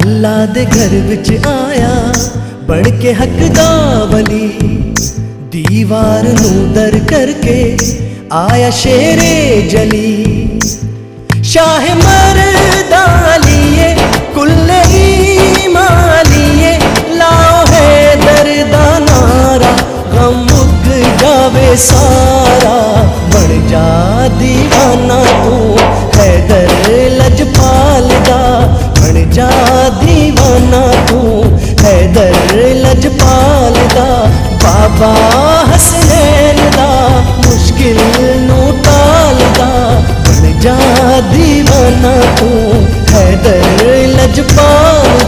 दे घर विच आया, बन के हक दा वली दीवार नू दर करके आया शेरे जली। शाह मरदा लिए कुल्ले मालिए लाओ है दर्दा नारा, गम मुक जावे सारा। बन जा दीवाना तू है दर लजपाल दा बन जा दीवाना तू है दर लजपाल दा, बाबा हसनैन दा, मुश्किल नू टाल दा। बन जा दीवाना तू है दर लजपाल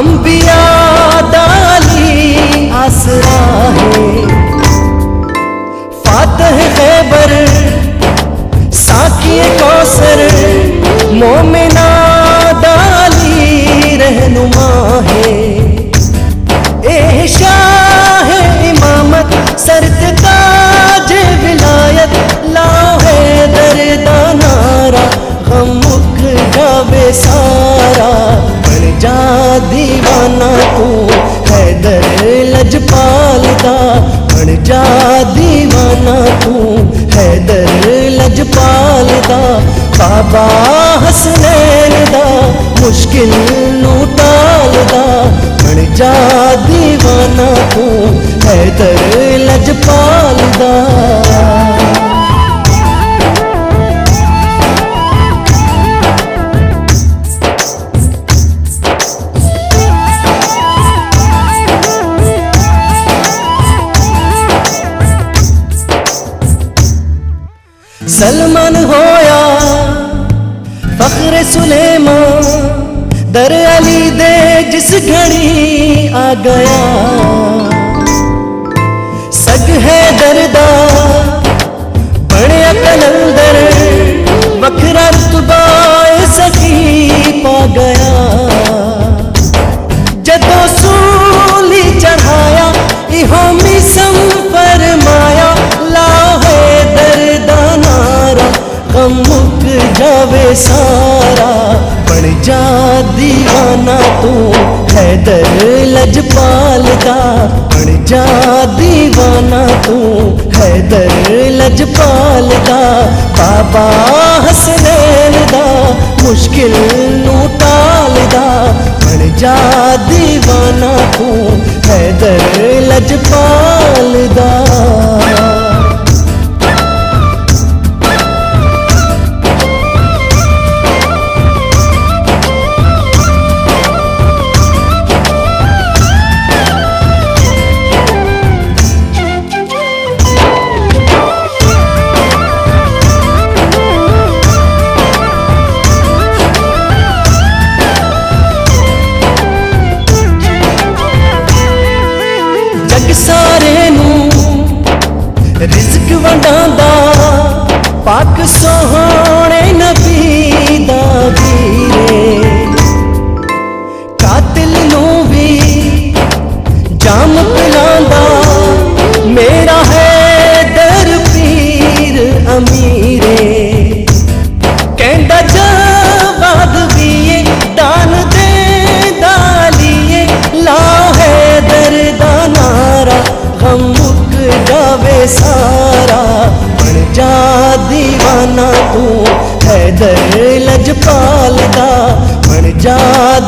अंबिया दाली आसरा है। फातह खैबर साकी कौसर, मोमिना दाली रहनुमा है। ए शाह इमामत सरत ताज विलायत लाओ है दर्दा नारा गम मुक जावे सारा जा दीवाना बाबा हसनैन दा मुश्किल नू टाल दा बन जा दीवाना तू है दर लजपाल सलमान होया सुलेमा दर अली दे जिस घड़ी आ गया। है दर लजपाल का बन जा दीवाना तू। हैदर लजपाल का बाबा हसनैन दा, मुश्किल नू टाल बन जा दीवाना तू। हैदर लजपाल पाक सोह ਤੂੰ ਹੈਦਰ ਲਜਪਾਲ ਦਾ ਬਣ ਜਾ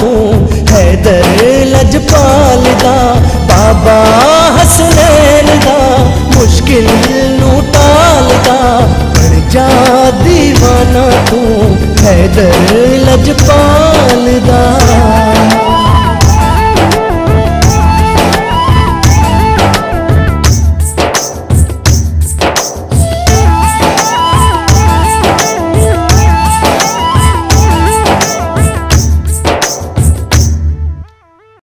ਤੂੰ ਹੈਦਰ ਲਜਪਾਲ ਦਾ ਬਾਬਾ ਹਸਨੇ